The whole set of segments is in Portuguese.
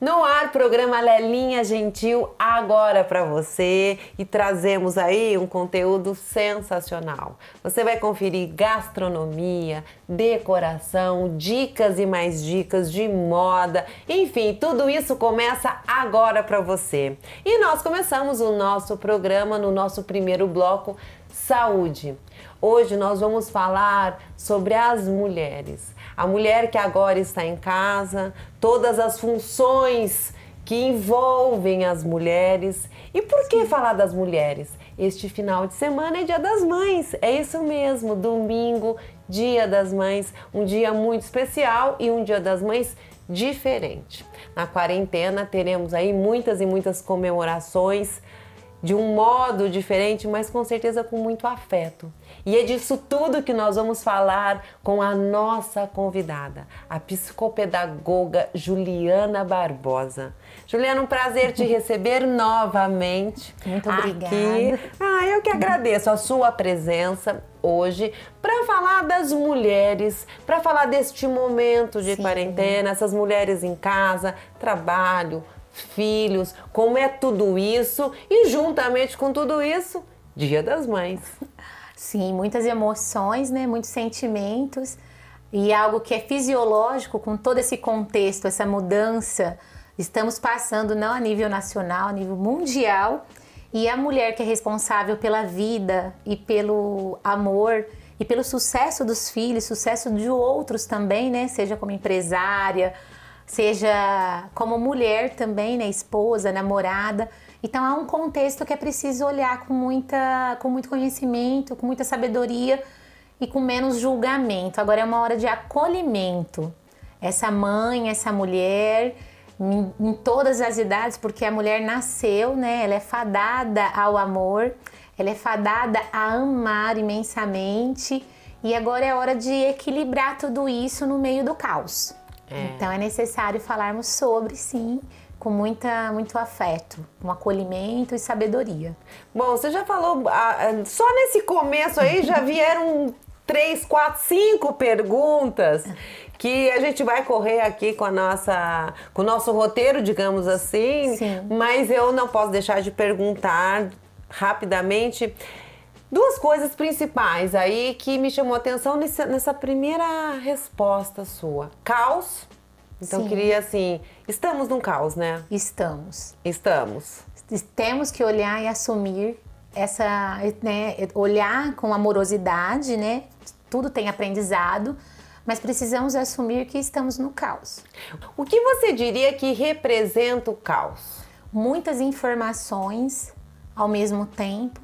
No ar, programa Lelinha Gentil agora para você e trazemos aí um conteúdo sensacional. Você vai conferir gastronomia, decoração, dicas e mais dicas de moda, enfim, tudo isso começa agora para você. E nós começamos o nosso programa no nosso primeiro bloco Saúde. Hoje nós vamos falar sobre as mulheres a mulher que agora está em casa, todas as funções que envolvem as mulheres. E por que falar das mulheres? Este final de semana é Dia das Mães, é isso mesmo, domingo, Dia das Mães, um dia muito especial e um Dia das Mães diferente. Na quarentena teremos aí muitas e muitas comemorações de um modo diferente, mas com certeza com muito afeto. E é disso tudo que nós vamos falar com a nossa convidada, a psicopedagoga Juliana Barbosa. Juliana, um prazer te receber novamente. Muito obrigada. Aqui. Ah, eu que agradeço a sua presença hoje para falar das mulheres, para falar deste momento de Sim. quarentena, essas mulheres em casa, trabalho, filhos, como é tudo isso e juntamente com tudo isso, Dia das Mães. Sim, muitas emoções, né? Muitos sentimentos e algo que é fisiológico com todo esse contexto, essa mudança, estamos passando não a nível nacional, a nível mundial. E a mulher que é responsável pela vida e pelo amor e pelo sucesso dos filhos, sucesso de outros também, né? Seja como empresária, seja como mulher também, né, esposa, namorada. Então é um contexto que é preciso olhar com muita, com muito conhecimento, com muita sabedoria e com menos julgamento. Agora é uma hora de acolhimento. Essa mãe, essa mulher, em, em todas as idades, porque a mulher nasceu, né? Ela é fadada ao amor, ela é fadada a amar imensamente. E agora é hora de equilibrar tudo isso no meio do caos. É. Então é necessário falarmos sobre, sim, com muita, muito afeto, com acolhimento e sabedoria. Bom, você já falou, ah, ah, só nesse começo aí já vieram três, quatro, cinco perguntas que a gente vai correr aqui com a nossa, com o nosso roteiro, digamos assim. Sim. Mas eu não posso deixar de perguntar rapidamente duas coisas principais aí que me chamou a atenção nessa, nessa primeira resposta sua. Caos. Então Sim. queria assim, estamos num caos, né? Estamos. Estamos. Temos que olhar e assumir essa, né, olhar com amorosidade, né? Tudo tem aprendizado, mas precisamos assumir que estamos no caos. O que você diria que representa o caos? Muitas informações ao mesmo tempo,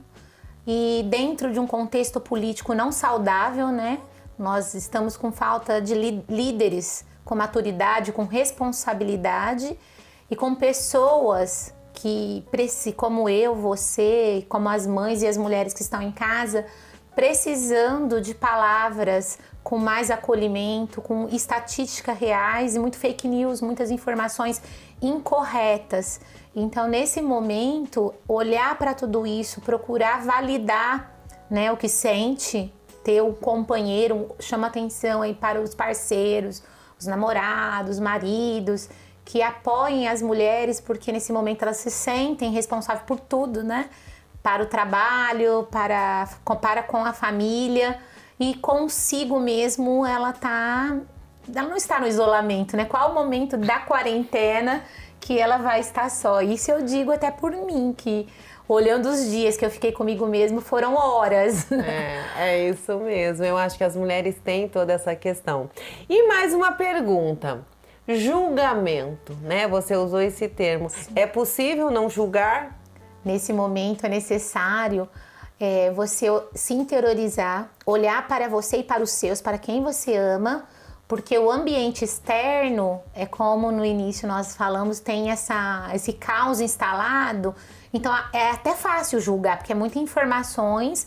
e dentro de um contexto político não saudável, né? Nós estamos com falta de líderes com maturidade, com responsabilidade e com pessoas que, como eu, você, como as mães e as mulheres que estão em casa, precisando de palavras com mais acolhimento, com estatísticas reais e muito fake news, muitas informações incorretas. Então, nesse momento, olhar para tudo isso, procurar validar né, o que sente, ter um companheiro, chama atenção aí para os parceiros, os namorados, maridos, que apoiem as mulheres, porque nesse momento elas se sentem responsáveis por tudo, né? Para o trabalho, para, para com a família e consigo mesmo ela tá. Ela não está no isolamento, né? Qual o momento da quarentena que ela vai estar só? Isso eu digo até por mim, que olhando os dias que eu fiquei comigo mesmo, foram horas. É, é isso mesmo. Eu acho que as mulheres têm toda essa questão. E mais uma pergunta. Julgamento, né? Você usou esse termo. Sim. É possível não julgar? Nesse momento é necessário é, você se interiorizar, olhar para você e para os seus, para quem você ama, porque o ambiente externo é como no início nós falamos, tem essa, esse caos instalado então é até fácil julgar, porque é muitas informações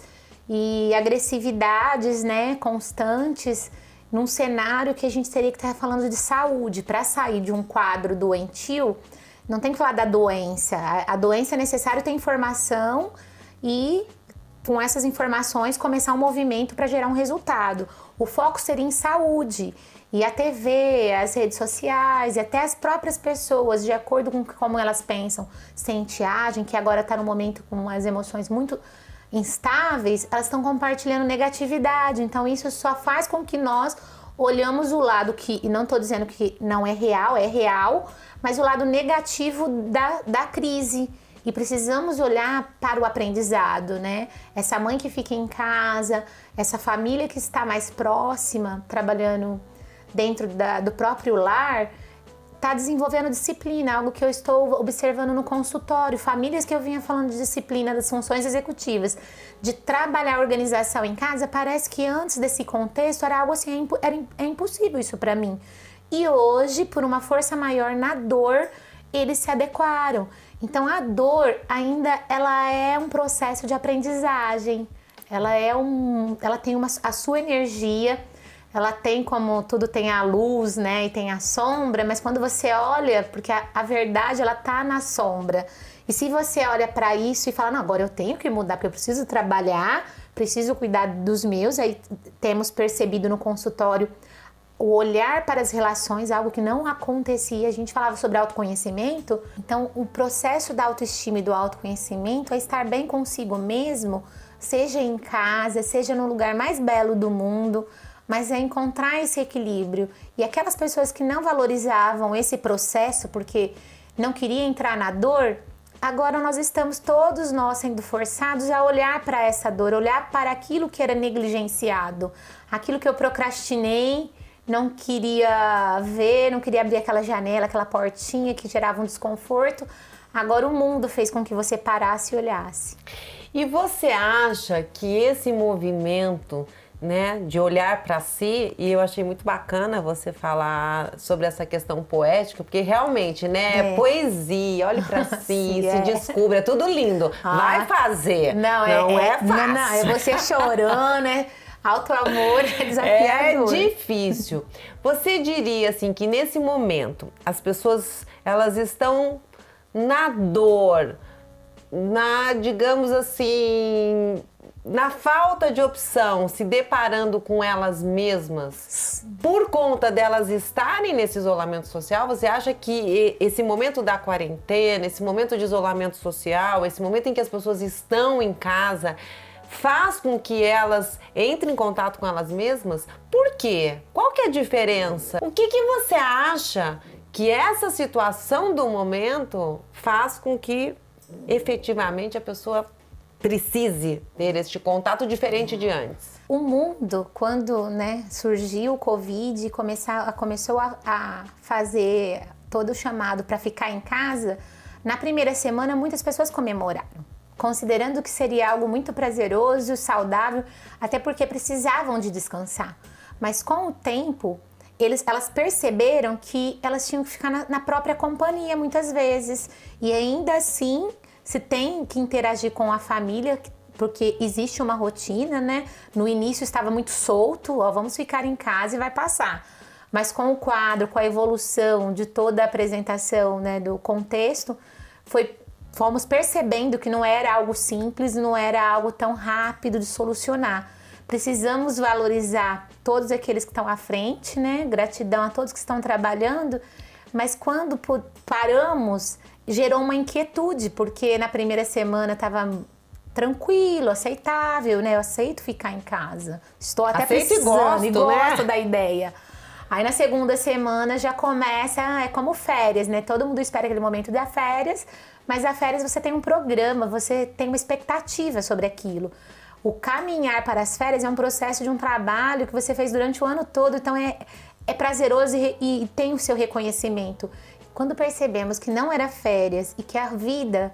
e agressividades, né, constantes num cenário que a gente teria que estar falando de saúde. Para sair de um quadro doentio, não tem que falar da doença. A, a doença é necessário ter informação e com essas informações, começar um movimento para gerar um resultado. O foco seria em saúde. E a TV, as redes sociais e até as próprias pessoas, de acordo com como elas pensam, sentem, agem, que agora está no momento com as emoções muito instáveis, elas estão compartilhando negatividade. Então isso só faz com que nós olhamos o lado que, e não estou dizendo que não é real, é real, mas o lado negativo da, da crise. E precisamos olhar para o aprendizado, né? Essa mãe que fica em casa, essa família que está mais próxima, trabalhando dentro da, do próprio lar, está desenvolvendo disciplina, algo que eu estou observando no consultório. Famílias que eu vinha falando de disciplina das funções executivas, de trabalhar organização em casa, parece que antes desse contexto era algo assim, é, era, é impossível isso para mim. E hoje, por uma força maior na dor, eles se adequaram. Então a dor ainda ela é um processo de aprendizagem. Ela é um, ela tem uma, a sua energia ela tem como tudo tem a luz, né, e tem a sombra, mas quando você olha, porque a, a verdade ela tá na sombra. E se você olha para isso e fala, não, agora eu tenho que mudar, porque eu preciso trabalhar, preciso cuidar dos meus, aí temos percebido no consultório o olhar para as relações, algo que não acontecia. A gente falava sobre autoconhecimento, então o processo da autoestima e do autoconhecimento é estar bem consigo mesmo, seja em casa, seja no lugar mais belo do mundo mas é encontrar esse equilíbrio. E aquelas pessoas que não valorizavam esse processo porque não queriam entrar na dor, agora nós estamos todos nós sendo forçados a olhar para essa dor, olhar para aquilo que era negligenciado, aquilo que eu procrastinei, não queria ver, não queria abrir aquela janela, aquela portinha que gerava um desconforto. Agora o mundo fez com que você parasse e olhasse. E você acha que esse movimento né, de olhar para si, e eu achei muito bacana você falar sobre essa questão poética, porque realmente, né, é. poesia, olhe para si, é. se descubra, é tudo lindo. Ah. Vai fazer. Não, é, não é, é, fácil. Não, não, é você chorando, né? Alto amor é desafiador. É difícil. Você diria assim que nesse momento as pessoas elas estão na dor, na, digamos assim, na falta de opção, se deparando com elas mesmas, por conta delas estarem nesse isolamento social, você acha que esse momento da quarentena, esse momento de isolamento social, esse momento em que as pessoas estão em casa, faz com que elas entrem em contato com elas mesmas? Por quê? Qual que é a diferença? O que, que você acha que essa situação do momento faz com que efetivamente a pessoa precise ter este contato diferente de antes? O mundo, quando né, surgiu o Covid, começar, começou a, a fazer todo o chamado para ficar em casa, na primeira semana muitas pessoas comemoraram, considerando que seria algo muito prazeroso, saudável, até porque precisavam de descansar. Mas com o tempo, eles, elas perceberam que elas tinham que ficar na, na própria companhia muitas vezes e ainda assim se tem que interagir com a família, porque existe uma rotina, né? No início estava muito solto, ó, vamos ficar em casa e vai passar. Mas com o quadro, com a evolução de toda a apresentação, né, do contexto, foi fomos percebendo que não era algo simples, não era algo tão rápido de solucionar. Precisamos valorizar todos aqueles que estão à frente, né? Gratidão a todos que estão trabalhando, mas quando paramos gerou uma inquietude, porque na primeira semana estava tranquilo, aceitável, né? Eu aceito ficar em casa. Estou até Aceito precisando e gosto, e gosto né? da ideia. Aí na segunda semana já começa, é como férias, né? Todo mundo espera aquele momento da férias, mas a férias você tem um programa, você tem uma expectativa sobre aquilo. O caminhar para as férias é um processo de um trabalho que você fez durante o ano todo, então é, é prazeroso e, e tem o seu reconhecimento. Quando percebemos que não era férias e que a vida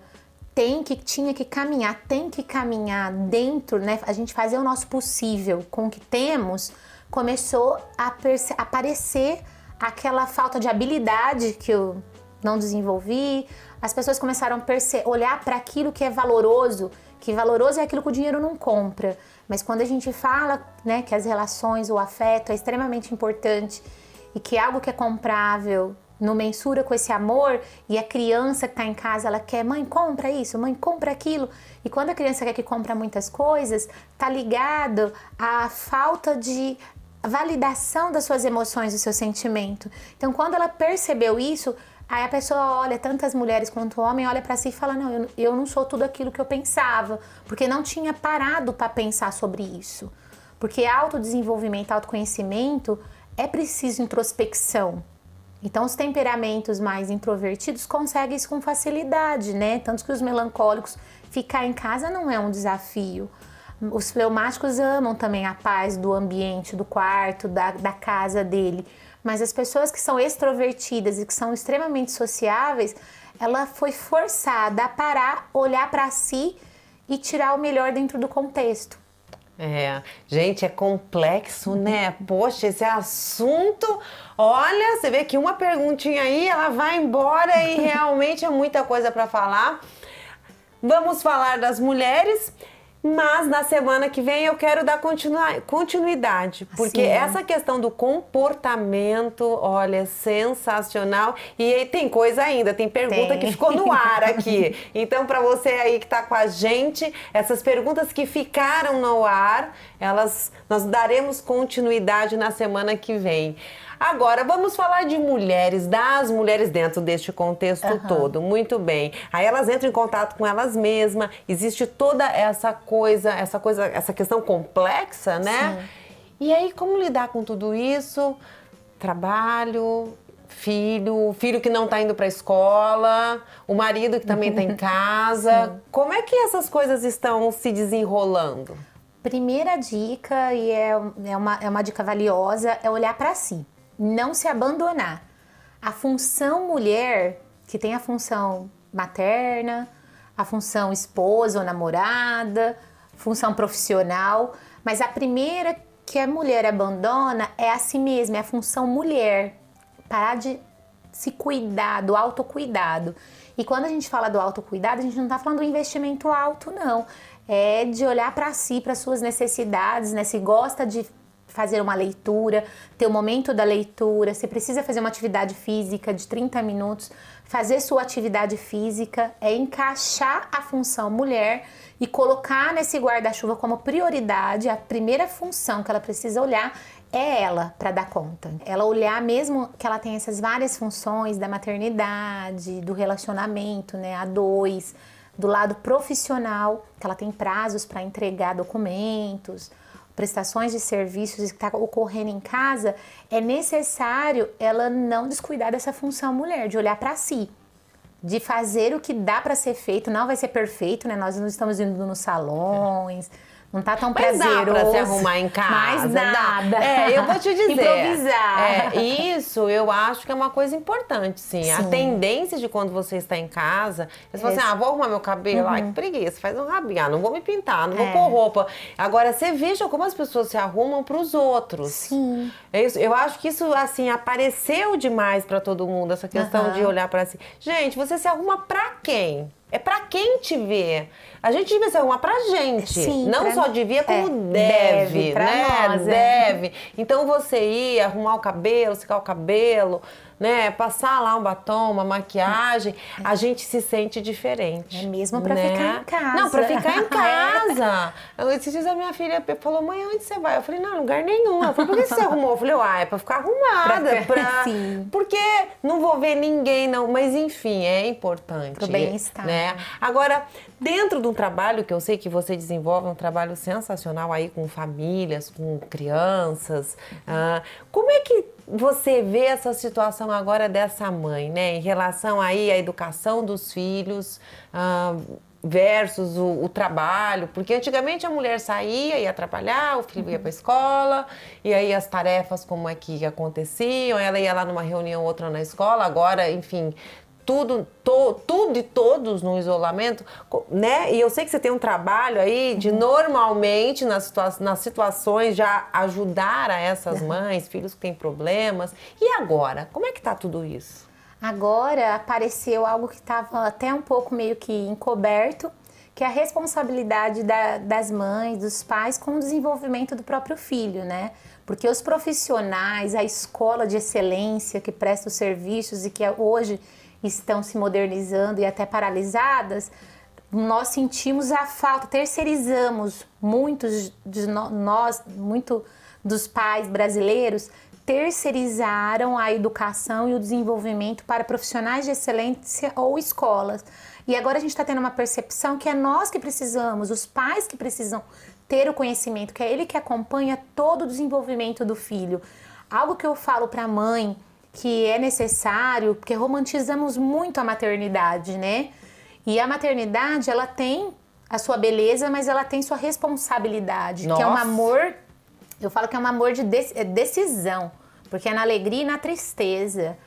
tem que tinha que caminhar, tem que caminhar dentro, né? A gente fazer o nosso possível com o que temos, começou a aparecer aquela falta de habilidade que eu não desenvolvi. As pessoas começaram a olhar para aquilo que é valoroso, que valoroso é aquilo que o dinheiro não compra. Mas quando a gente fala, né, que as relações, o afeto é extremamente importante e que algo que é comprável não mensura com esse amor e a criança que está em casa ela quer mãe compra isso mãe compra aquilo. E quando a criança quer que compra muitas coisas tá ligado à falta de validação das suas emoções do seu sentimento. Então quando ela percebeu isso aí a pessoa olha tantas mulheres quanto homem olha para si e fala não eu, eu não sou tudo aquilo que eu pensava porque não tinha parado para pensar sobre isso. Porque autodesenvolvimento autoconhecimento é preciso introspecção então, os temperamentos mais introvertidos conseguem isso com facilidade, né? Tanto que os melancólicos ficar em casa não é um desafio. Os fleumáticos amam também a paz do ambiente, do quarto, da, da casa dele. Mas as pessoas que são extrovertidas e que são extremamente sociáveis, ela foi forçada a parar, olhar para si e tirar o melhor dentro do contexto. É, gente, é complexo, né? Poxa, esse assunto, olha, você vê que uma perguntinha aí, ela vai embora e realmente é muita coisa para falar. Vamos falar das mulheres mas na semana que vem eu quero dar continuidade, porque Sim. essa questão do comportamento, olha, é sensacional. E tem coisa ainda, tem pergunta tem. que ficou no ar aqui. Então, para você aí que está com a gente, essas perguntas que ficaram no ar, elas nós daremos continuidade na semana que vem. Agora, vamos falar de mulheres, das mulheres dentro deste contexto uhum. todo. Muito bem. Aí elas entram em contato com elas mesmas. Existe toda essa coisa, essa coisa, essa questão complexa, né? Sim. E aí, como lidar com tudo isso? Trabalho, filho, filho que não está indo para a escola, o marido que também está em casa. Sim. Como é que essas coisas estão se desenrolando? Primeira dica, e é, é, uma, é uma dica valiosa, é olhar para si não se abandonar. A função mulher, que tem a função materna, a função esposa ou namorada, função profissional, mas a primeira que a mulher abandona é a si mesma, é a função mulher. Parar de se cuidar, do autocuidado. E quando a gente fala do autocuidado, a gente não está falando do investimento alto, não. É de olhar para si, para suas necessidades, né? Se gosta de fazer uma leitura, ter o momento da leitura, se precisa fazer uma atividade física de 30 minutos, fazer sua atividade física é encaixar a função mulher e colocar nesse guarda-chuva como prioridade, a primeira função que ela precisa olhar é ela para dar conta. Ela olhar mesmo que ela tem essas várias funções da maternidade, do relacionamento, né, a dois, do lado profissional, que ela tem prazos para entregar documentos, prestações de serviços que está ocorrendo em casa, é necessário ela não descuidar dessa função mulher, de olhar para si, de fazer o que dá para ser feito. Não vai ser perfeito, né? Nós não estamos indo nos salões. É não tá tão Mas prazeroso. Dá pra se arrumar em casa. Mais nada. É, eu vou te dizer. Improvisar. É, isso eu acho que é uma coisa importante, sim. sim. A tendência de quando você está em casa, você fala assim, ah, vou arrumar meu cabelo, uhum. ai, que preguiça, faz um rabinho, ah, não vou me pintar, não vou é. pôr roupa. Agora, você veja como as pessoas se arrumam para os outros. Sim. É isso, eu acho que isso, assim, apareceu demais para todo mundo, essa questão uhum. de olhar para si. Gente, você se arruma para quem? É para quem te vê. A gente devia se arrumar pra gente. Sim, não pra... só devia, como é, deve, deve né? Nós, é. deve. Então você ir arrumar o cabelo, secar o cabelo, né? Passar lá um batom, uma maquiagem, a gente se sente diferente. É mesmo para né? ficar em casa. Não, para ficar em casa. é. Esses dias a minha filha falou: mãe, onde você vai? Eu falei: não, lugar nenhum. Ela falou: por que você arrumou? Eu falei: ah, é para ficar arrumada. Pra... pra... Sim. Porque não vou ver ninguém, não. Mas enfim, é importante. Pro bem-estar. Né? Agora, dentro de um trabalho que eu sei que você desenvolve, um trabalho sensacional aí com famílias, com crianças, uh, como é que você vê essa situação agora dessa mãe, né, em relação aí à educação dos filhos uh, versus o, o, trabalho, porque antigamente a mulher saía, ia trabalhar, o filho ia para a escola, e aí as tarefas como é que aconteciam, ela ia lá numa reunião, outra na escola, agora, enfim, tudo, to, tudo e todos no isolamento, né? E eu sei que você tem um trabalho aí de uhum. normalmente nas, situa nas situações já ajudar a essas mães, filhos que têm problemas. E agora, como é que tá tudo isso? Agora apareceu algo que estava até um pouco meio que encoberto, que é a responsabilidade da, das mães, dos pais com o desenvolvimento do próprio filho, né? Porque os profissionais, a escola de excelência que presta os serviços e que hoje estão se modernizando e até paralisadas, nós sentimos a falta, terceirizamos muitos de nós, muito dos pais brasileiros terceirizaram a educação e o desenvolvimento para profissionais de excelência ou escolas. E agora a gente está tendo uma percepção que é nós que precisamos, os pais que precisam ter o conhecimento, que é ele que acompanha todo o desenvolvimento do filho. Algo que eu falo para a mãe que é necessário, porque romantizamos muito a maternidade, né? E a maternidade, ela tem a sua beleza, mas ela tem sua responsabilidade, Nossa. que é um amor, eu falo que é um amor de é decisão, porque é na alegria e na tristeza.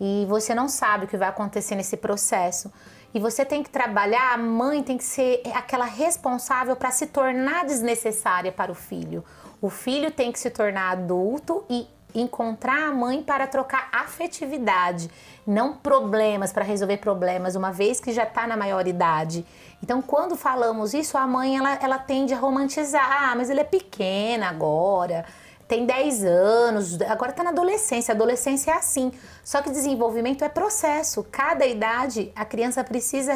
E você não sabe o que vai acontecer nesse processo. E você tem que trabalhar, a mãe tem que ser aquela responsável para se tornar desnecessária para o filho. O filho tem que se tornar adulto e encontrar a mãe para trocar afetividade, não problemas para resolver problemas, uma vez que já está na maioridade. Então, quando falamos isso, a mãe ela, ela tende a romantizar. Ah, mas ele é pequeno agora, tem 10 anos, agora está na adolescência. Adolescência é assim. Só que desenvolvimento é processo. Cada idade a criança precisa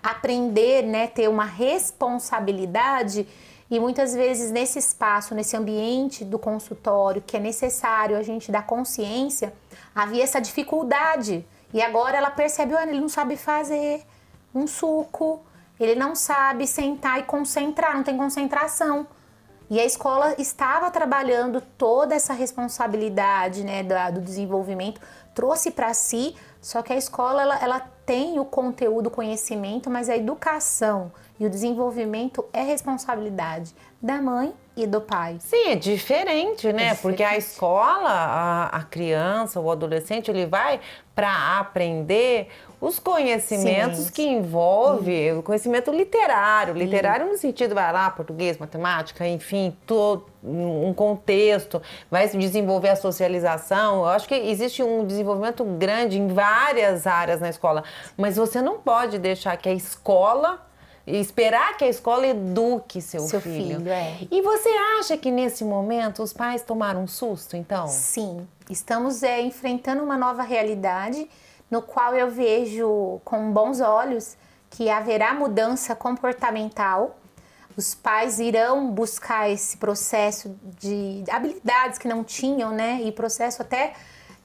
aprender, né, ter uma responsabilidade e muitas vezes nesse espaço, nesse ambiente do consultório, que é necessário a gente dar consciência, havia essa dificuldade. E agora ela percebe, olha, ele não sabe fazer um suco, ele não sabe sentar e concentrar, não tem concentração. E a escola estava trabalhando toda essa responsabilidade né, do, desenvolvimento, trouxe para si, só que a escola ela, ela tem o conteúdo, o conhecimento, mas a educação e o desenvolvimento é responsabilidade da mãe e do pai. Sim, é diferente, né? É diferente. Porque a escola, a, a criança, o adolescente, ele vai para aprender os conhecimentos Sim. que envolve o conhecimento literário, literário no sentido vai lá português, matemática, enfim, todo um contexto, vai desenvolver a socialização. Eu acho que existe um desenvolvimento grande em várias áreas na escola, mas você não pode deixar que a escola e esperar que a escola eduque seu, seu filho. filho é. E você acha que nesse momento os pais tomaram um susto, então? Sim, estamos é, enfrentando uma nova realidade no qual eu vejo com bons olhos que haverá mudança comportamental. Os pais irão buscar esse processo de habilidades que não tinham, né? E processo até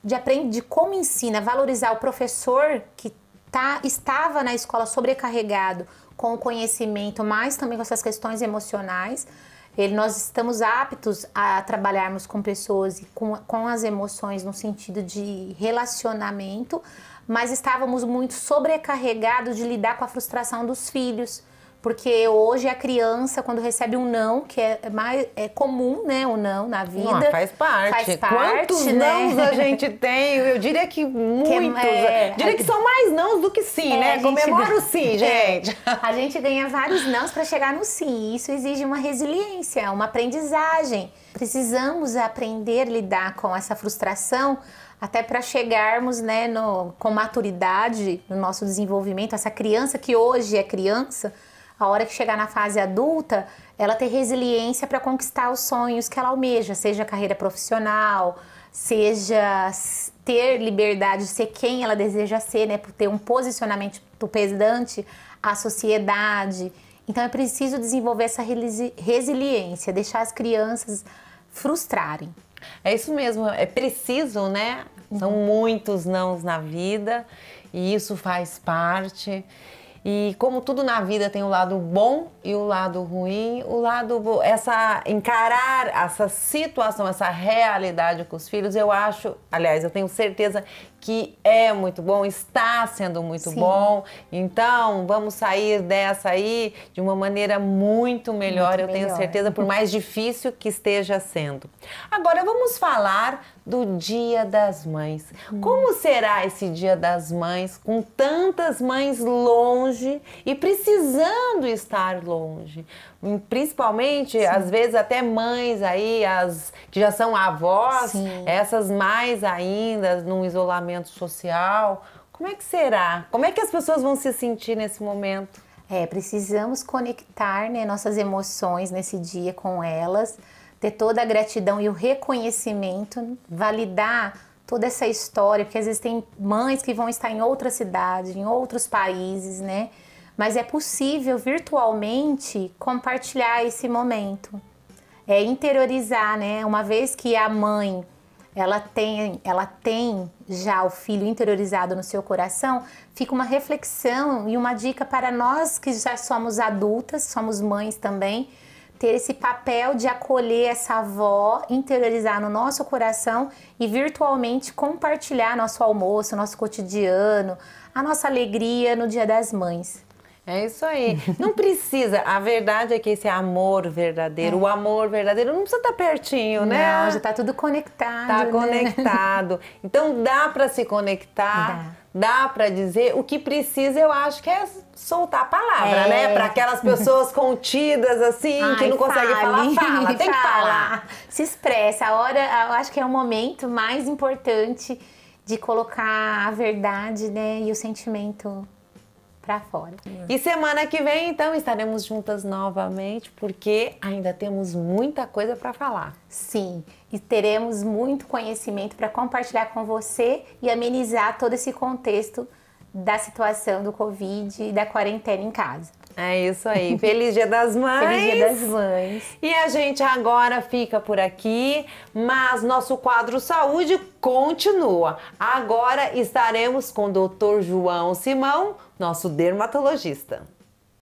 de aprender de como ensina, valorizar o professor que tá, estava na escola sobrecarregado com o conhecimento, mas também com essas questões emocionais. Ele, nós estamos aptos a trabalharmos com pessoas e com, com as emoções no sentido de relacionamento, mas estávamos muito sobrecarregados de lidar com a frustração dos filhos porque hoje a criança, quando recebe um não, que é mais é comum, né? O não na vida. Não, faz parte. Faz parte Quantos né? nãos a gente tem? Eu diria que muitos. Que é, diria que são mais nãos do que sim, é, né? Comemora o sim, gente. a gente ganha vários nãos para chegar no sim. Isso exige uma resiliência, uma aprendizagem. Precisamos aprender a lidar com essa frustração até para chegarmos né, no, com maturidade no nosso desenvolvimento. Essa criança que hoje é criança a hora que chegar na fase adulta, ela ter resiliência para conquistar os sonhos que ela almeja, seja carreira profissional, seja ter liberdade de ser quem ela deseja ser, né, por ter um posicionamento pesante à sociedade. Então é preciso desenvolver essa resiliência, deixar as crianças frustrarem. É isso mesmo, é preciso, né? São uhum. muitos nãos na vida e isso faz parte. E como tudo na vida tem o lado bom e o lado ruim, o lado essa encarar essa situação, essa realidade com os filhos, eu acho, aliás, eu tenho certeza que é muito bom, está sendo muito Sim. bom. Então, vamos sair dessa aí de uma maneira muito melhor, muito eu melhor. tenho certeza, por mais difícil que esteja sendo. Agora, vamos falar do Dia das Mães. Hum. Como será esse Dia das Mães com tantas mães longe e precisando estar longe? principalmente Sim. às vezes até mães aí, as que já são avós, Sim. essas mais ainda num isolamento social. Como é que será? Como é que as pessoas vão se sentir nesse momento? É, precisamos conectar né, nossas emoções nesse dia com elas, ter toda a gratidão e o reconhecimento, validar toda essa história, porque às vezes tem mães que vão estar em outra cidade, em outros países, né? Mas é possível virtualmente compartilhar esse momento. É interiorizar, né? Uma vez que a mãe ela tem, ela tem já o filho interiorizado no seu coração, fica uma reflexão e uma dica para nós que já somos adultas, somos mães também, ter esse papel de acolher essa avó, interiorizar no nosso coração e virtualmente compartilhar nosso almoço, nosso cotidiano, a nossa alegria no Dia das Mães. É isso aí. Não precisa. A verdade é que esse amor verdadeiro, é. o amor verdadeiro, não precisa estar pertinho, né? Não, já está tudo conectado. Está né? conectado. Então dá para se conectar. Dá, dá para dizer o que precisa, eu acho que é soltar a palavra, é. né? Para aquelas pessoas contidas assim, Ai, que não conseguem falar, fala, tem fala. que falar. Se expressa. A hora, eu acho que é o momento mais importante de colocar a verdade, né, e o sentimento para fora. E semana que vem, então, estaremos juntas novamente, porque ainda temos muita coisa para falar. Sim, e teremos muito conhecimento para compartilhar com você e amenizar todo esse contexto da situação do Covid e da quarentena em casa. É isso aí. Feliz Dia das Mães. Feliz Dia das Mães. E a gente agora fica por aqui, mas nosso quadro Saúde continua. Agora estaremos com o Dr. João Simão, nosso dermatologista.